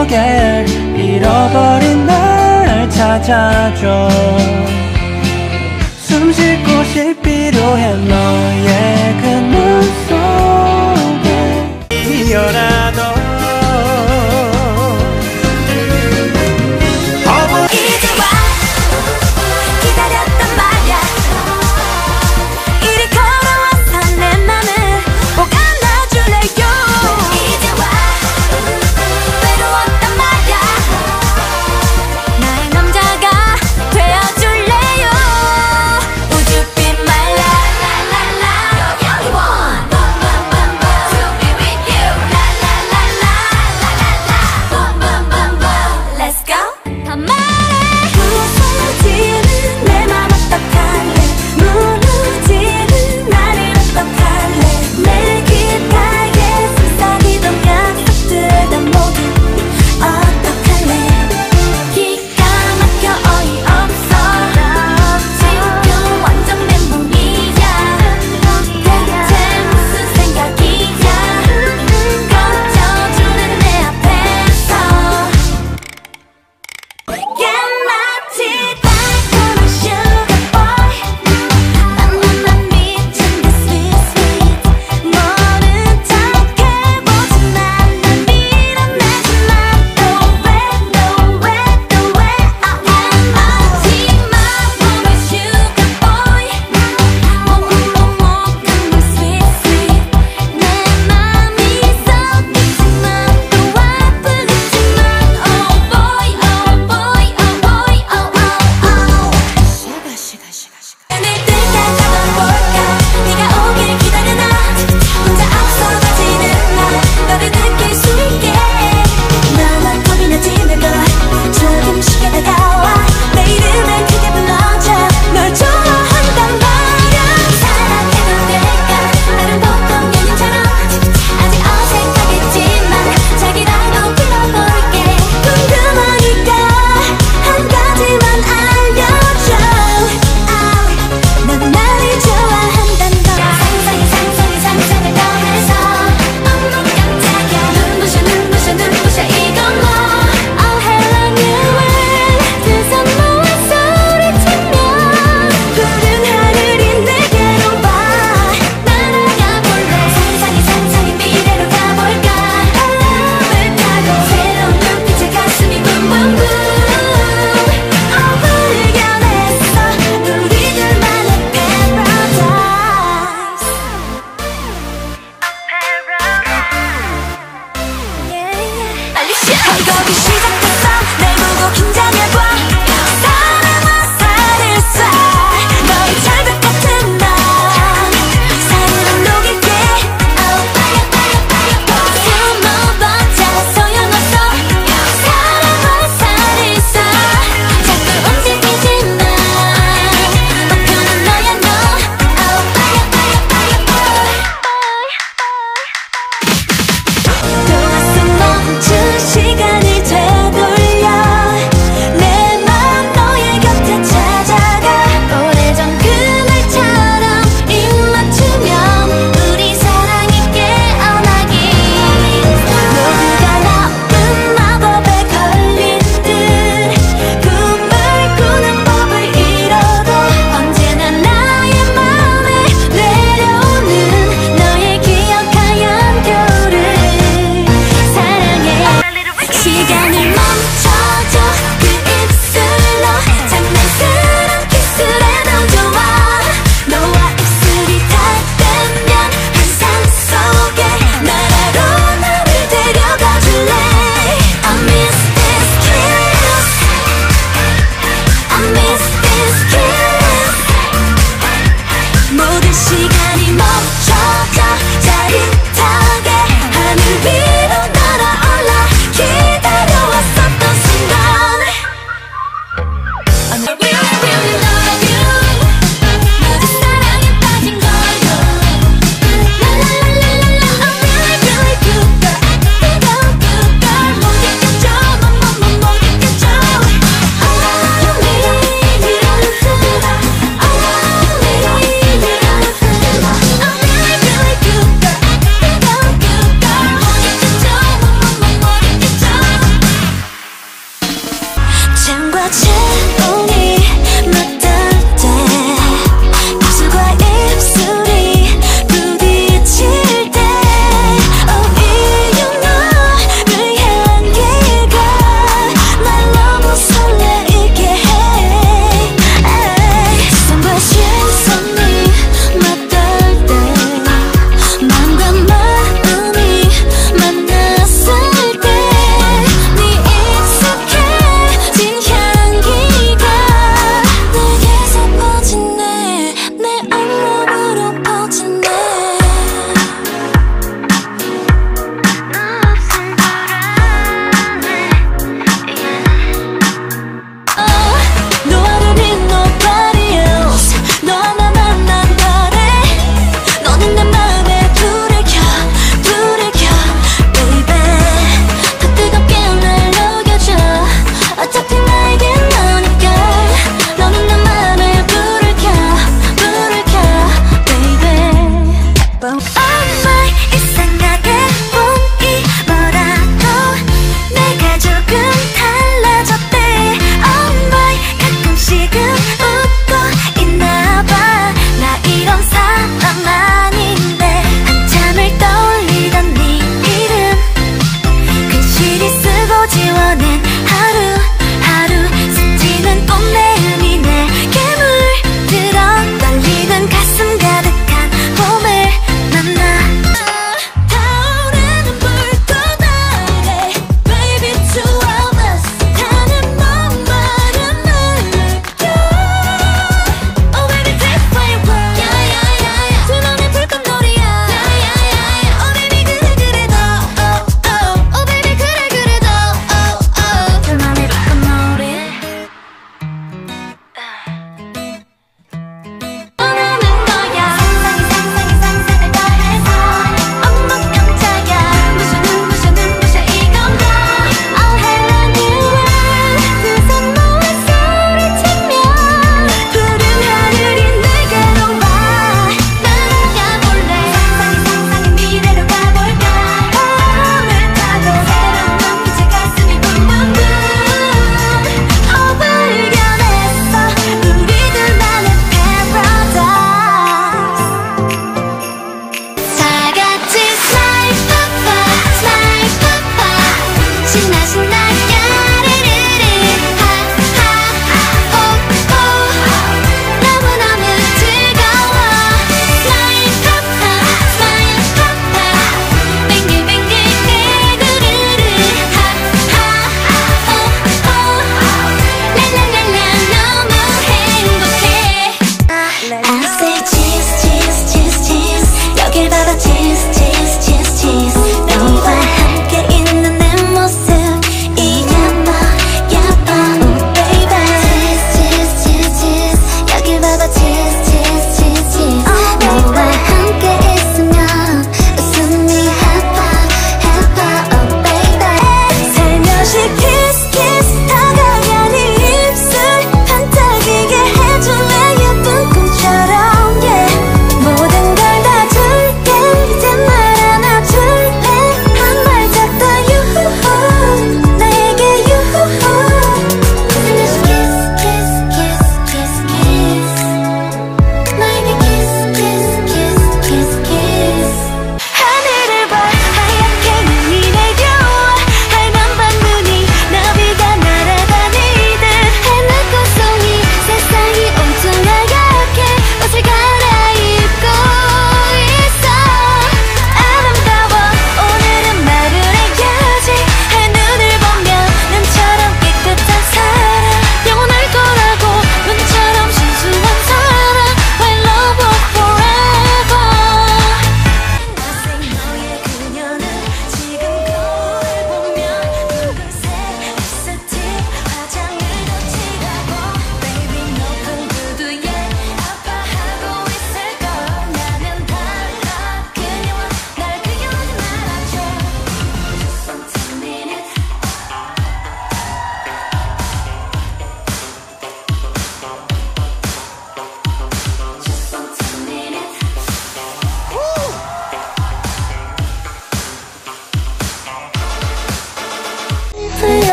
고개를 잃어버린 날 찾아줘. 숨쉴 곳이 필요해 너의 그 눈 속에. 이어라.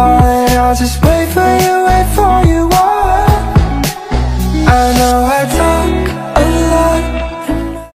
I'll just wait for you,